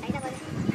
来一下的